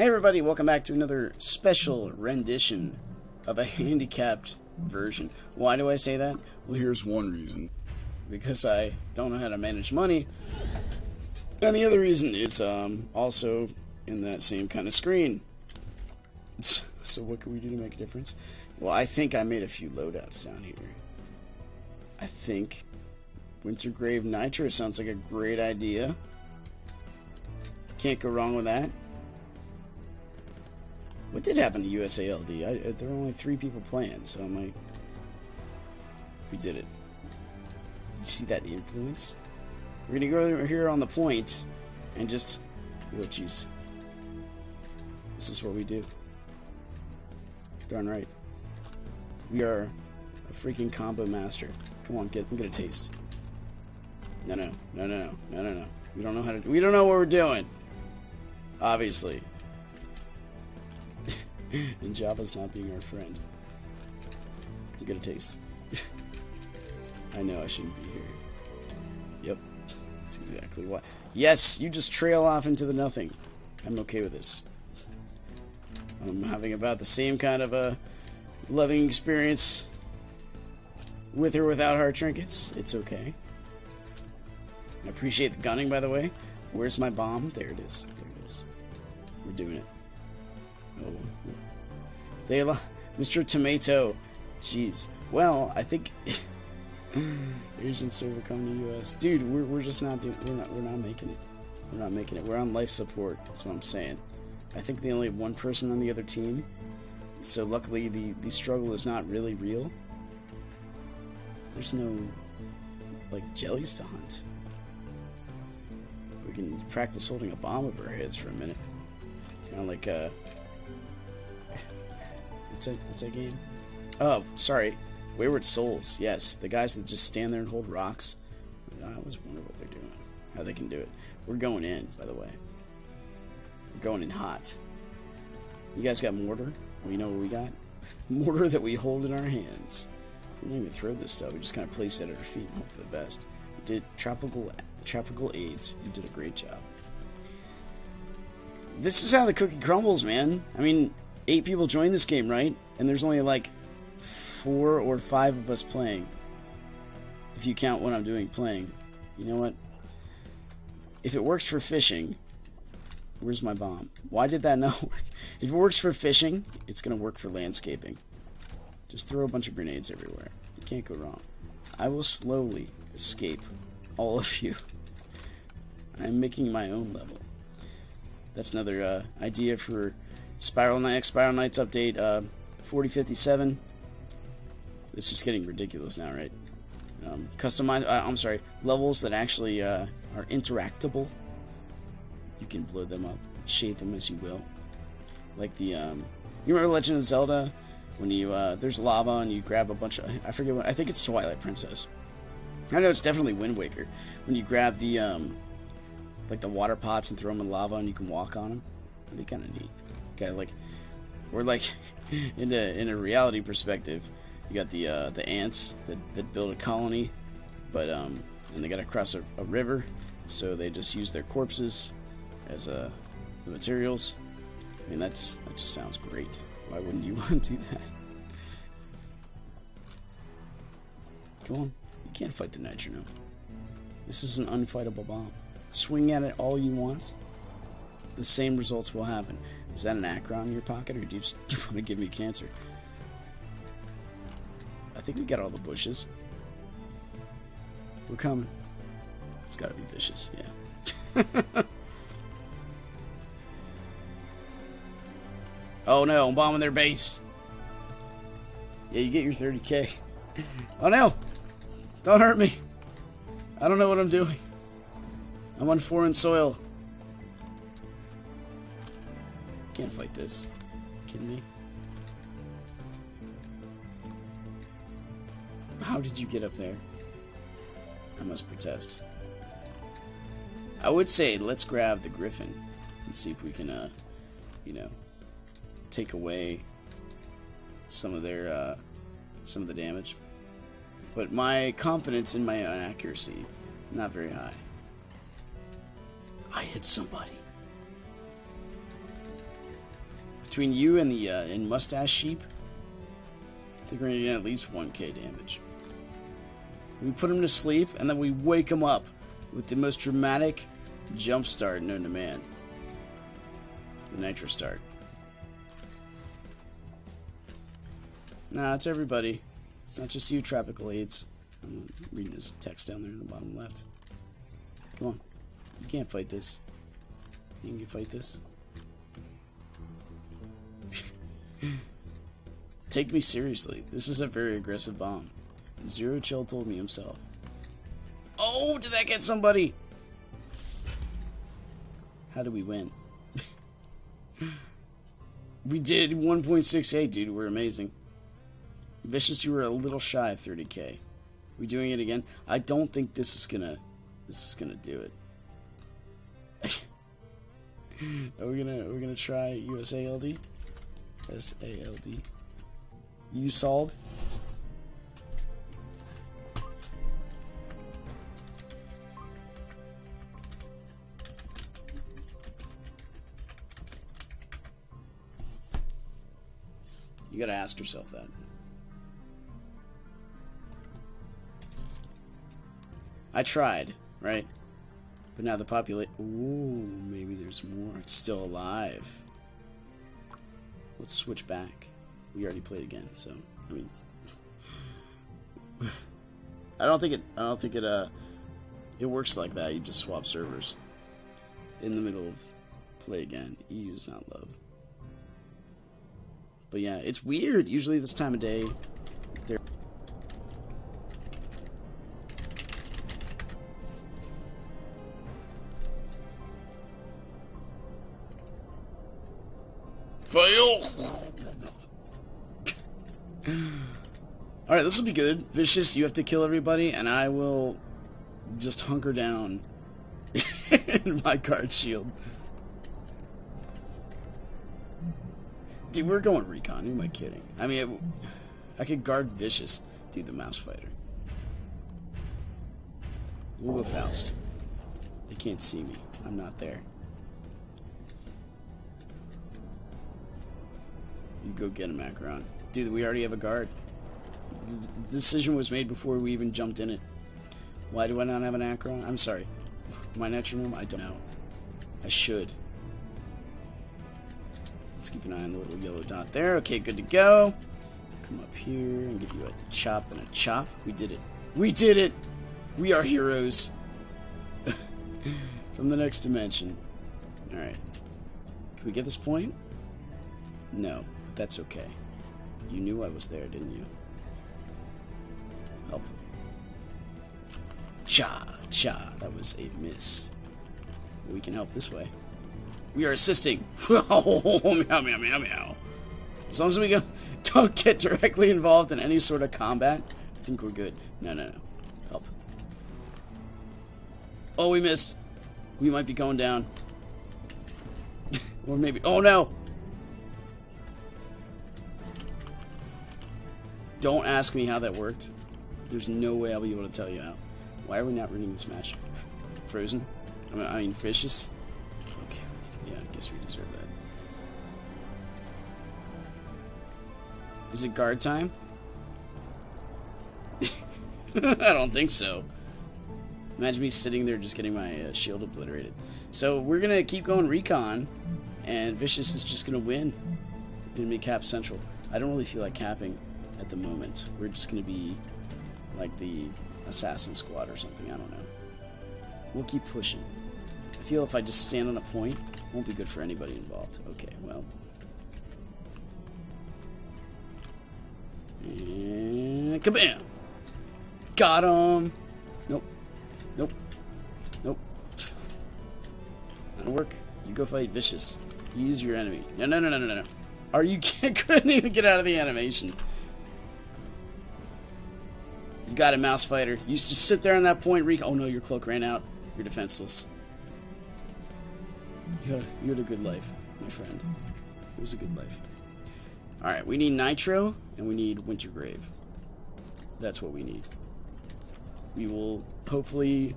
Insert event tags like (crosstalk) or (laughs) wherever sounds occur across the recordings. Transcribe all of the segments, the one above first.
Hey everybody, welcome back to another special rendition of a (laughs) handicapped version. Why do I say that? Well, here's one reason. Because I don't know how to manage money. And the other reason is um, also in that same kind of screen. So what can we do to make a difference? Well, I think I made a few loadouts down here. I think Wintergrave Nitro sounds like a great idea. Can't go wrong with that. What did happen to USALD? I, uh, there were only three people playing, so I'm like, we did it. You see that influence? We're gonna go over here on the point and just, oh jeez. This is what we do. Darn right. We are a freaking combo master. Come on, get get a taste. No, no, no, no, no, no, no, no. We don't know how to. We don't know what we're doing. Obviously. (laughs) and Java's not being our friend. Get a taste. (laughs) I know I shouldn't be here. Yep, that's exactly why. Yes, you just trail off into the nothing. I'm okay with this. I'm having about the same kind of a loving experience with or without heart trinkets. It's okay. I appreciate the gunning, by the way. Where's my bomb? There it is. There it is. We're doing it. Oh. They Mr. Tomato. Jeez. Well, I think (laughs) Asian server coming to US. Dude, we're, we're just not doing we're not we're not making it. We're not making it. We're on life support. That's what I'm saying. I think they only have one person on the other team. So luckily the, the struggle is not really real. There's no like jellies to hunt. We can practice holding a bomb over our heads for a minute. Kind of like uh what's that what's that game? Oh, sorry. Wayward Souls. Yes, the guys that just stand there and hold rocks. I always wonder what they're doing. How they can do it. We're going in, by the way. We're going in hot. You guys got mortar? We know what we got? (laughs) Mortar that we hold in our hands. We don't even throw this stuff. We just kind of place it at our feet and hope for the best. You did tropical tropical aids. You did a great job. This is how the cookie crumbles, man. I mean, eight people joined this game, right? And there's only like four or five of us playing. If you count what I'm doing playing. You know what? If it works for fishing, where's my bomb? Why did that not (laughs) work? If it works for fishing, it's going to work for landscaping. Just throw a bunch of grenades everywhere. You can't go wrong. I will slowly escape all of you. (laughs) I'm making my own level. That's another uh, idea for Spiral Knight, Spiral Knights update uh, 4057. It's just getting ridiculous now, right? Um, customize. Uh, I'm sorry, levels that actually uh, are interactable. You can blow them up, shade them as you will. Like the, um, you remember Legend of Zelda when you uh, there's lava and you grab a bunch of I forget what I think it's Twilight Princess. I know it's definitely Wind Waker when you grab the um, like the water pots and throw them in lava and you can walk on them. That'd be kind of neat. Of like, or like (laughs) in a in a reality perspective, you got the uh, the ants that, that build a colony, but um, and they got to cross a, a, river, so they just use their corpses as uh, the materials. I mean that's that just sounds great. Why wouldn't you (laughs) want to do that? Come on, you can't fight the Nitro. This is an unfightable bomb. Swing at it all you want. The same results will happen. Is that an Acheron in your pocket, or do you just (laughs) want to give me cancer? I think we got all the bushes. We're coming. It's gotta be vicious, yeah. (laughs) oh no, I'm bombing their base. Yeah, you get your 30k. (laughs) Oh no! Don't hurt me! I don't know what I'm doing. I'm on foreign soil. Can't fight this. Kidding me? How did you get up there? I must protest. I would say let's grab the Griffin and see if we can, uh, you know, take away some of their, uh, some of the damage. But my confidence in my accuracy, not very high. I hit somebody. Between you and the uh, and mustache sheep, I think we're gonna get at least 1k damage. We put him to sleep, and then we wake him up with the most dramatic jump start known to man. The nitro start. Nah, it's everybody. It's not just you, Tropical AIDS. I'm reading his text down there in the bottom left. Come on. You can't fight this. You can fight this. (laughs) Take me seriously. This is a very aggressive bomb. Zero Chill told me himself. Oh, did that get somebody? How do we win? (laughs) we did 1.68, dude. We're amazing. Vicious, you were a little shy of 30k. We doing it again? I don't think this is gonna. This is gonna do it. (laughs) are we gonna? Are we gonna try USALD? SALD. You solved. You gotta ask yourself that. I tried, right? But now the population. Ooh, maybe there's more. It's still alive. Let's switch back. We already played again, so I mean, (sighs) I don't think it. I don't think it. Uh, it works like that. You just swap servers in the middle of play again. EU's not love. But yeah, it's weird. Usually this time of day, this will be good. Vicious, you have to kill everybody, and I will just hunker down (laughs) in my card shield. Dude, we're going recon. Who am I kidding? I mean, it, I could guard Vicious. Dude, the mouse fighter. We'll go Faust. They can't see me. I'm not there. You go get him, Acheron. Dude, we already have a guard. The decision was made before we even jumped in it. Why do I not have an Acheron? I'm sorry. My metronome? I don't know. I should. Let's keep an eye on the little yellow dot there. Okay, good to go. Come up here and give you a chop and a chop. We did it. We did it! We are heroes. (laughs) From the next dimension. Alright. Can we get this point? No. But that's okay. You knew I was there, didn't you? Help. Cha, cha. That was a miss. We can help this way. We are assisting. (laughs) oh, meow, meow, meow, meow. As long as we go, (laughs) don't get directly involved in any sort of combat, I think we're good. No, no, no. Help. Oh, we missed. We might be going down. (laughs) or maybe... Oh, no! Don't ask me how that worked. There's no way I'll be able to tell you how. Why are we not winning this match? Frozen? I mean, I mean vicious? Okay, yeah, I guess we deserve that. Is it guard time? (laughs) I don't think so. Imagine me sitting there just getting my uh, shield obliterated. So we're going to keep going recon, and Vicious is just going to win. Going to be cap central. I don't really feel like capping at the moment. We're just going to be like the assassin squad or something. I don't know. We'll keep pushing. I feel if I just stand on a point, won't be good for anybody involved. Okay, well. And kabam! Got him! Nope. Nope. Nope. That'll work. You go fight Vicious. Use your enemy. No, no, no, no, no, no. Are you (laughs) couldn't even get out of the animation. You got it, Mouse Fighter. You just sit there on that point, Reek. Oh no, your cloak ran out. You're defenseless. You had, a, you had a good life, my friend. It was a good life. Alright, we need Nitro, and we need Wintergrave. That's what we need. We will hopefully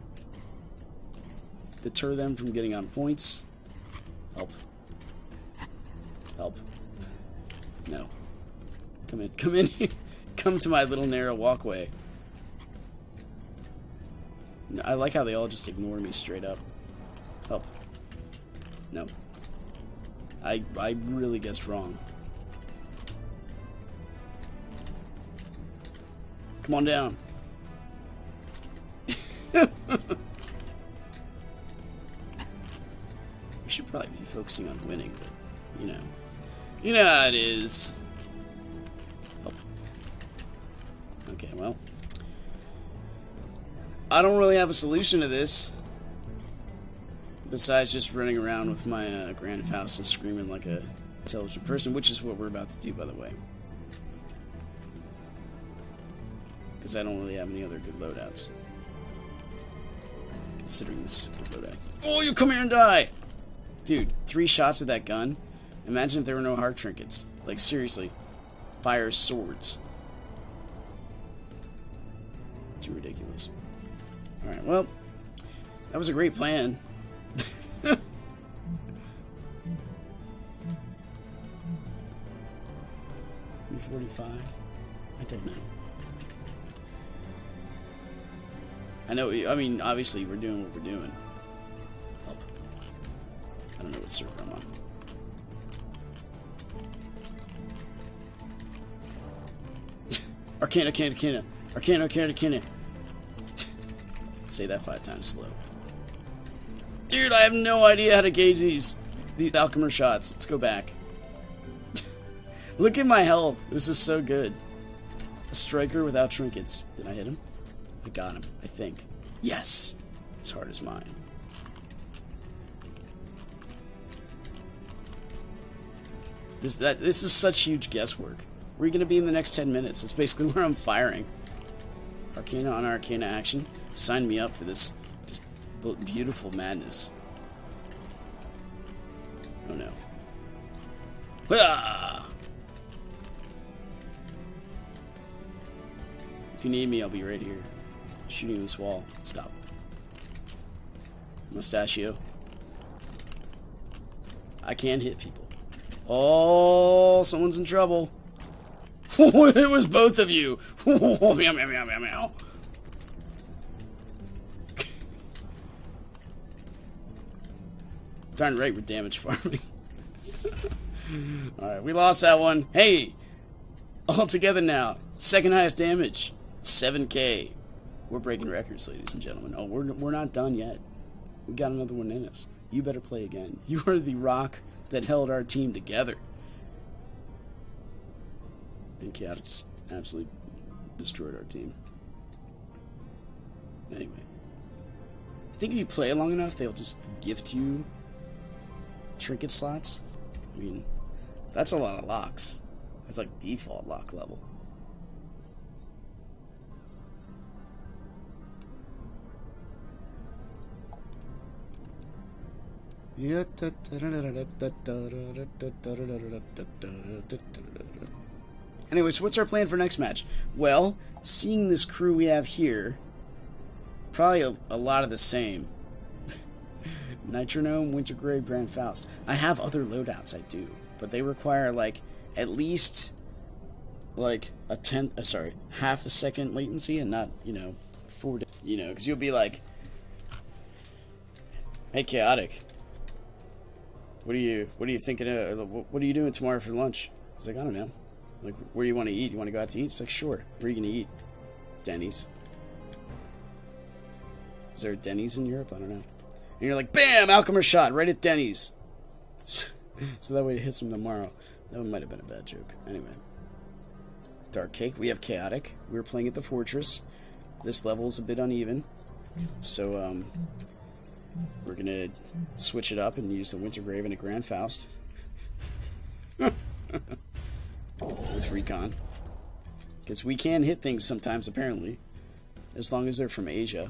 deter them from getting on points. Help. Help. No. Come in. Come in. (laughs) Come to my little narrow walkway. I like how they all just ignore me straight up. Help. No. I I really guessed wrong. Come on down. (laughs) we should probably be focusing on winning, but you know. You know how it is. I don't really have a solution to this. Besides just running around with my uh, Grand Faust and screaming like a intelligent person, which is what we're about to do, by the way. Because I don't really have any other good loadouts. Considering this loadout. Oh, you come here and die! Dude, three shots with that gun. Imagine if there were no heart trinkets. Like, seriously. Fire swords. Too ridiculous. Alright, well, that was a great plan. (laughs) Three forty-five. I don't know. I know, I mean, obviously we're doing what we're doing. Help. I don't know what server I'm on. (laughs) Arcana, Arcana, Arcana. Arcana, Arcana, Arcana. Say that five times slow. Dude, I have no idea how to gauge these these Alchemer shots. Let's go back. (laughs) Look at my health. This is so good. A striker without trinkets. Did I hit him? I got him, I think. Yes! His heart is mine. This that this is such huge guesswork. Where are you going to be in the next 10 minutes? It's basically (laughs) where I'm firing. Arcana on Arcana action. Sign me up for this just beautiful madness. Oh no. Ah! If you need me, I'll be right here. Shooting this wall. Stop. Mustachio. I can hit people. Oh, someone's in trouble. (laughs) it was both of you. (laughs) Darn right with damage farming. Alright, we lost that one. Hey! All together now. Second highest damage. 7K. We're breaking records, ladies and gentlemen. Oh, we're, we're not done yet. We got another one in us. You better play again. (laughs) You are the rock that held our team together. And Chaotic just absolutely destroyed our team. Anyway. I think if you play long enough, they'll just gift you trinket slots. I mean, that's a lot of locks. That's like default lock level. Anyway, so what's our plan for next match? Well, seeing this crew we have here, probably a, a lot of the same. Nitronome, Wintergrave, Grand Faust. I have other loadouts, I do, but they require like at least like a tenth, uh, sorry, half a second latency, and not you know four, you know, because you'll be like, hey, chaotic, what are you What are you thinking? Of, what are you doing tomorrow for lunch? He's like, I don't know. Like, where do you want to eat? You want to go out to eat? It's like, sure. Where are you going to eat? Denny's. Is there a Denny's in Europe? I don't know. And you're like, bam, Alchemist shot right at Denny's. So, (laughs) so that way it hits him tomorrow. That might have been a bad joke. Anyway. Dark Cake. We have Chaotic. We were playing at the Fortress. This level is a bit uneven. So, um, we're gonna switch it up and use the Wintergrave and a Grand Faust. (laughs) With Recon. Because we can hit things sometimes, apparently. As long as they're from Asia.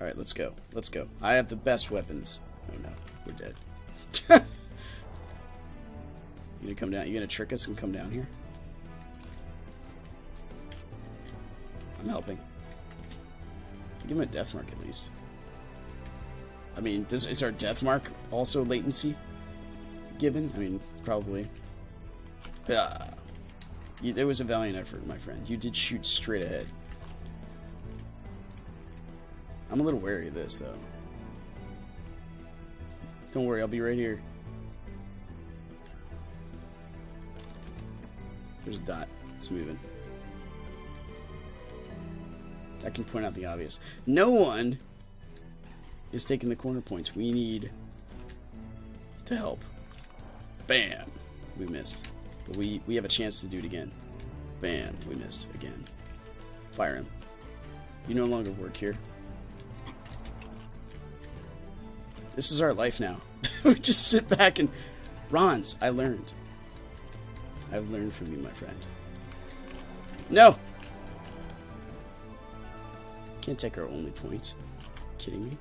Alright, let's go. Let's go. I have the best weapons. Oh no, we're dead. (laughs) you gonna come down? You gonna trick us and come down here? I'm helping. Give him a death mark at least. I mean, does, is our death mark also latency? given? I mean, probably. Yeah. You, it was a valiant effort, my friend. You did shoot straight ahead. I'm a little wary of this, though. Don't worry, I'll be right here. There's a dot. It's moving. I can point out the obvious. No one is taking the corner points. We need to help. Bam! We missed. But we, we have a chance to do it again. Bam! We missed again. Fire him. You no longer work here. This is our life now. (laughs) we just sit back and... Ron's, I learned. I've learned from you, my friend. No! Can't take our only points. Kidding me?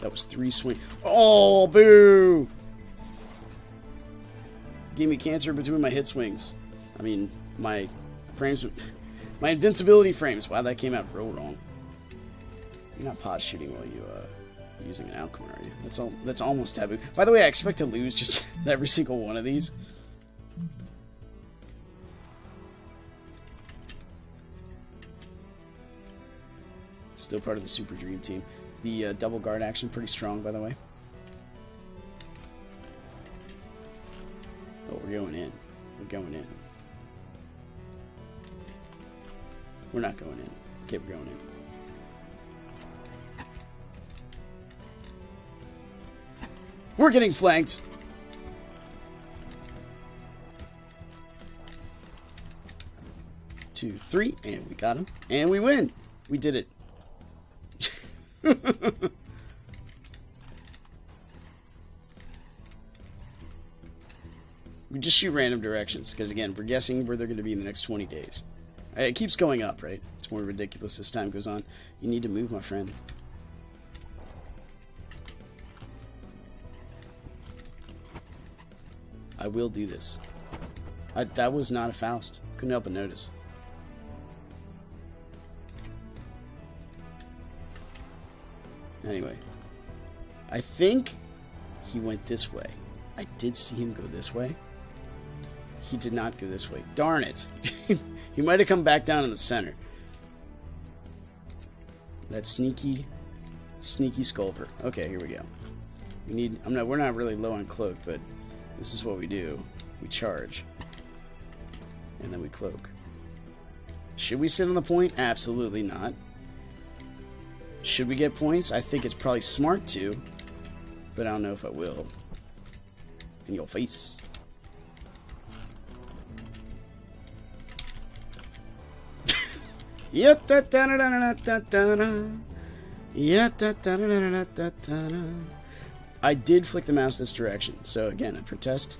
That was three swing. Oh, boo! Gave me cancer between my hit swings. I mean, my frames, (laughs) my invincibility frames. Wow, that came out real wrong. You're not pot shooting while you uh, using an Alchemer, are you? That's all. That's almost taboo. By the way, I expect to lose just (laughs) every single one of these. Still part of the Super Dream Team. The uh, double guard action pretty strong, by the way. Oh, we're going in. We're going in. We're not going in. Okay, we're going in. We're getting flanked. Two, three, and we got him. And we win. We did it. (laughs) we just shoot random directions, because again, we're guessing where they're going to be in the next 20 days. It keeps going up, right? It's more ridiculous as time goes on. You need to move, my friend. I will do this. I, that was not a Faust. Couldn't help but notice. Anyway, I think he went this way. I did see him go this way. He did not go this way. Darn it. (laughs) he might have come back down in the center. That sneaky, sneaky sculper. Okay, here we go. We need. I'm not. We're not really low on cloak, but this is what we do. We charge. And then we cloak. Should we sit on the point? Absolutely not. Should we get points? I think it's probably smart to. But I don't know if I will. In your face. (laughs) Yeah, da da da da da da da. Yeah, da da da da da da da. I did flick the mouse this direction, so again, I protest,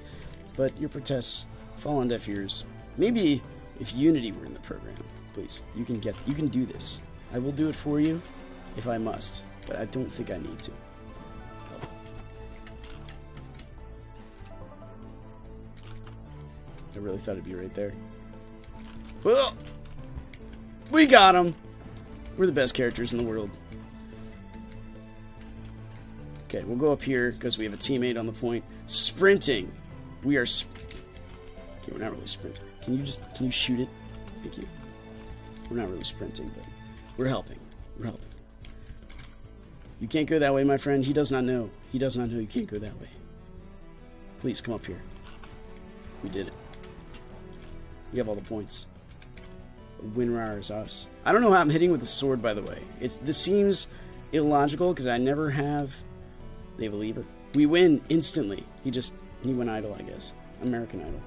but your protests fall on deaf ears. Maybe if Unity were in the program, please, you can get, you can do this. I will do it for you if I must, but I don't think I need to. I really thought it'd be right there. Well, we got him. We're the best characters in the world. Okay, we'll go up here because we have a teammate on the point. Sprinting. We are. Sp okay, we're not really sprinting. Can you just can you shoot it? Thank you. We're not really sprinting, but we're helping. We're helping. You can't go that way, my friend. He does not know. He does not know you can't go that way. Please come up here. We did it. We have all the points. Winrar is us. I don't know how I'm hitting with the sword, by the way. It's this seems illogical because I never have they believe her. We win instantly. He just he went idle, I guess. American Idol.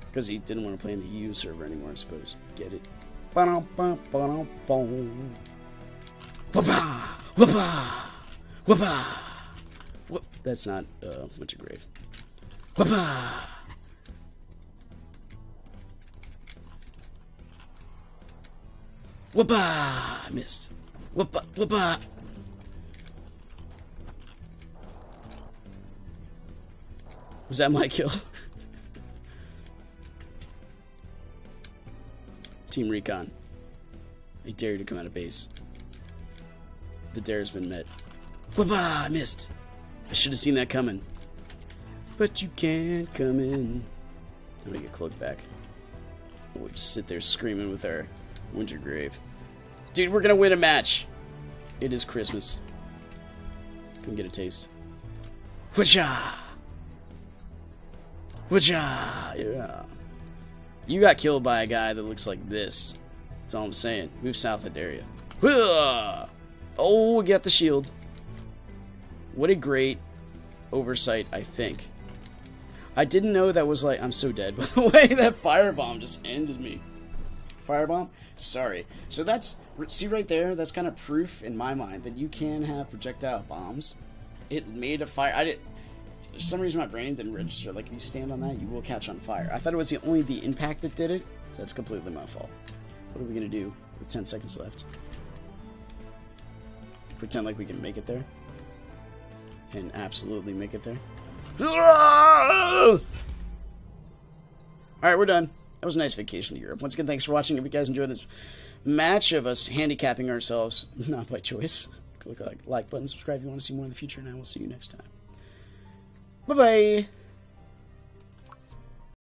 Because he didn't want to play in the EU server anymore, I suppose. Get it? Whoopah! Whoopah! Whoopah! Whoop. That's not uh, Winter Grave. Whoopah! Whoopah! Missed. Whoopah! Whoopah! Was that my kill? Team Recon. I dare you to come out of base. The dare has been met. Whoopah! I missed. I should have seen that coming. But you can't come in. I'm gonna get cloaked back. We'll just sit there screaming with our winter grave. Dude, we're gonna win a match. It is Christmas. Come get a taste. Whatcha? Whatcha? Uh, yeah. You got killed by a guy that looks like this. That's all I'm saying. Move south of Daria. Oh, we got the shield. What a great oversight, I think. I didn't know that was like... I'm so dead, (laughs) by the way. That firebomb just ended me. Firebomb? Sorry. So that's... See right there? That's kind of proof in my mind that you can have projectile bombs. It made a fire... I For some reason my brain didn't register. Like, if you stand on that, you will catch on fire. I thought it was the only the impact that did it. So that's completely my fault. What are we going to do with 10 seconds left? Pretend like we can make it there? And absolutely make it there? Alright, we're done. That was a nice vacation to Europe. Once again, thanks for watching. If you guys enjoyed this match of us handicapping ourselves, (laughs) not by choice, click like, like button, subscribe if you want to see more in the future, and I will see you next time. Bye-bye!